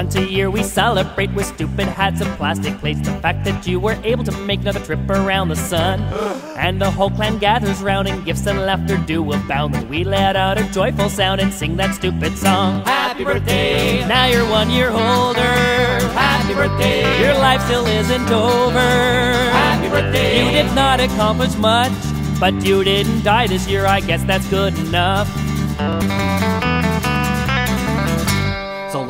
Once a year we celebrate with stupid hats and plastic plates. The fact that you were able to make another trip around the sun. And the whole clan gathers round and gifts and laughter do abound. When we let out a joyful sound and sing that stupid song. Happy birthday! Now you're one year older. Happy birthday! Your life still isn't over. Happy birthday! You did not accomplish much, but you didn't die this year. I guess that's good enough.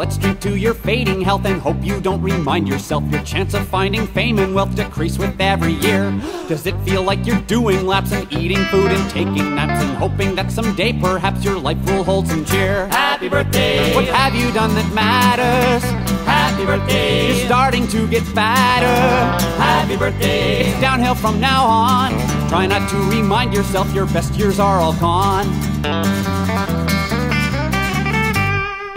Let's drink to your fading health and hope you don't remind yourself your chance of finding fame and wealth decrease with every year. Does it feel like you're doing laps and eating food and taking naps and hoping that someday perhaps your life will hold some cheer? Happy birthday! What have you done that matters? Happy birthday! You're starting to get fatter. Happy birthday! It's downhill from now on. Try not to remind yourself your best years are all gone.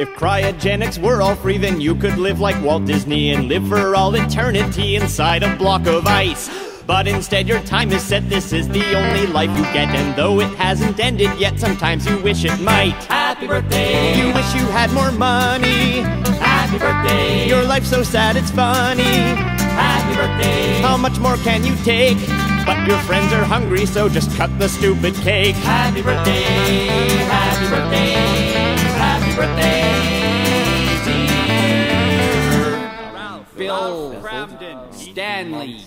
If cryogenics were all free, then you could live like Walt Disney and live for all eternity inside a block of ice. But instead, your time is set, this is the only life you get. And though it hasn't ended yet, sometimes you wish it might. Happy birthday! You wish you had more money. Happy birthday! Your life's so sad, it's funny. Happy birthday! How much more can you take? But your friends are hungry, so just cut the stupid cake. Happy birthday! Happy birthday! Dear Bill, Cramden, Stanley,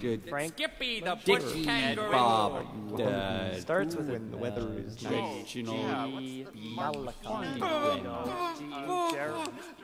Good. Frank Skippy the Dicky, bush kangaroo. Bob, uh, starts with when the weather is nice. you know, G. Malachi. Gerald. Gerald. Bubba! Bubba! Bubba!